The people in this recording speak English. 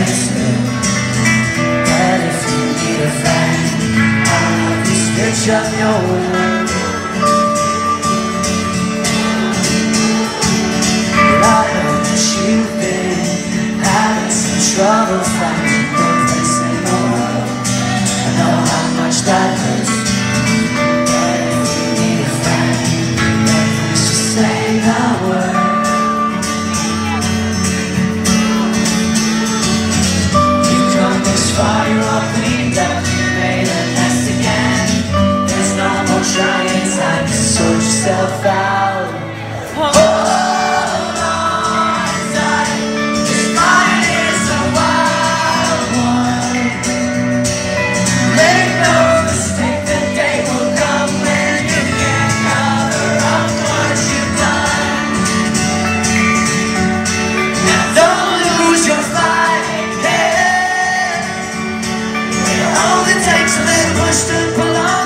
basement Anything you your own But I know that you've been Having some trouble finding yourself out. takes a little push to belong.